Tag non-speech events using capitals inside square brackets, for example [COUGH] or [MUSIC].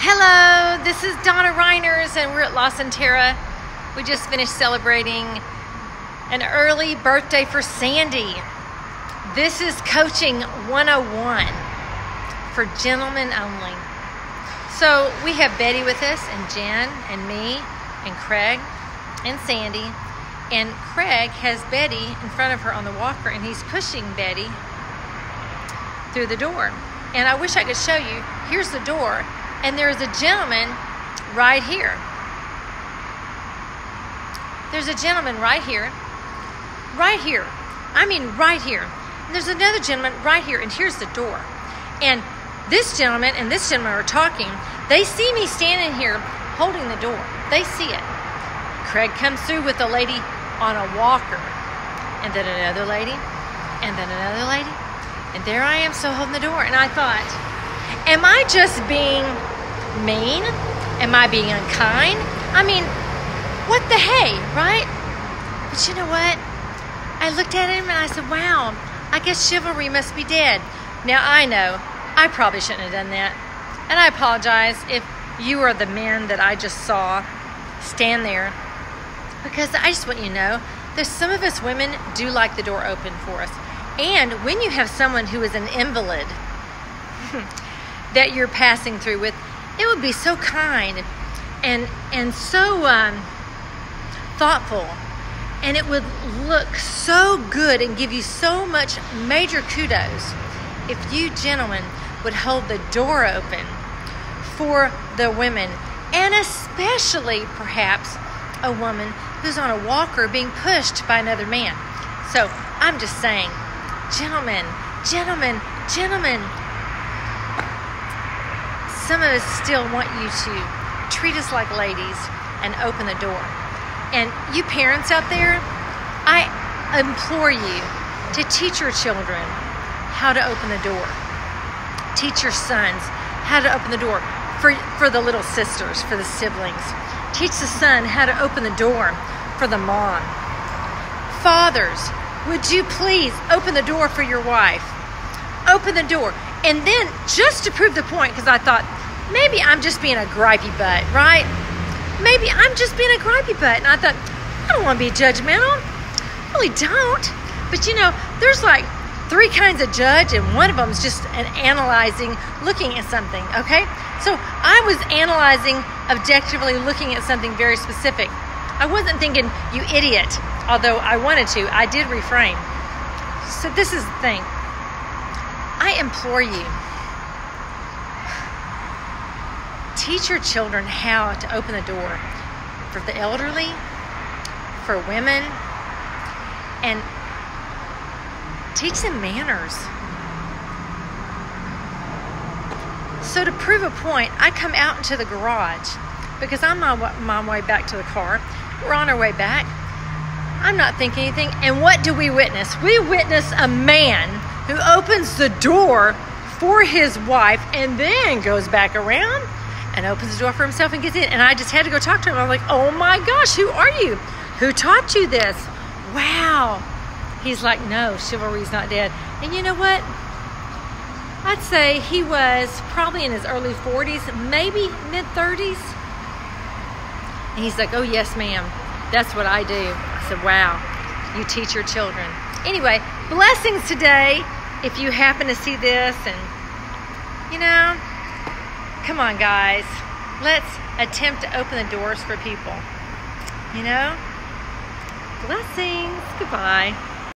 Hello, this is Donna Reiners, and we're at LaCenterra. We just finished celebrating an early birthday for Sandy. This is Coaching 101 for gentlemen only. So we have Betty with us, and Jen, and me, and Craig, and Sandy. And Craig has Betty in front of her on the walker, and he's pushing Betty through the door. And I wish I could show you. Here's the door, and there's a gentleman right here. There's a gentleman right here. Right here. I mean, right here. And there's another gentleman right here, and here's the door. And this gentleman and this gentleman are talking. They see me standing here holding the door. They see it. Craig comes through with a lady on a walker, and then another lady, and then another lady. And there I am, so holding the door. And I thought, am I just being mean? Am I being unkind? I mean, what the hey, right? But you know what? I looked at him and I said, wow, I guess chivalry must be dead. Now I know I probably shouldn't have done that. And I apologize if you are the men that I just saw stand there. Because I just want you to know that some of us women do like the door open for us. And when you have someone who is an invalid [LAUGHS] hmm, that you're passing through with, it would be so kind and and so um, thoughtful, and it would look so good and give you so much major kudos if you gentlemen would hold the door open for the women, and especially perhaps a woman who's on a walker being pushed by another man. So I'm just saying Gentlemen, gentlemen, gentlemen. Some of us still want you to treat us like ladies and open the door. And you parents out there, I implore you to teach your children how to open the door. Teach your sons how to open the door for, for the little sisters, for the siblings. Teach the son how to open the door for the mom. Fathers, would you please open the door for your wife? Open the door. And then, just to prove the point, because I thought maybe I'm just being a gripey butt, right? Maybe I'm just being a gripey butt. And I thought, I don't want to be judgmental. I really don't. But you know, there's like three kinds of judge, and one of them is just an analyzing, looking at something, okay? So I was analyzing objectively, looking at something very specific. I wasn't thinking, you idiot, although I wanted to. I did refrain. So this is the thing. I implore you teach your children how to open the door for the elderly, for women, and teach them manners. So, to prove a point, I come out into the garage because I'm on my way back to the car we're on our way back. I'm not thinking anything. And what do we witness? We witness a man who opens the door for his wife and then goes back around and opens the door for himself and gets in. And I just had to go talk to him. I'm like, oh my gosh, who are you? Who taught you this? Wow. He's like, no, chivalry's not dead. And you know what? I'd say he was probably in his early 40s, maybe mid 30s. And he's like, Oh, yes, ma'am. That's what I do. I said, Wow, you teach your children. Anyway, blessings today if you happen to see this. And, you know, come on, guys. Let's attempt to open the doors for people. You know? Blessings. Goodbye.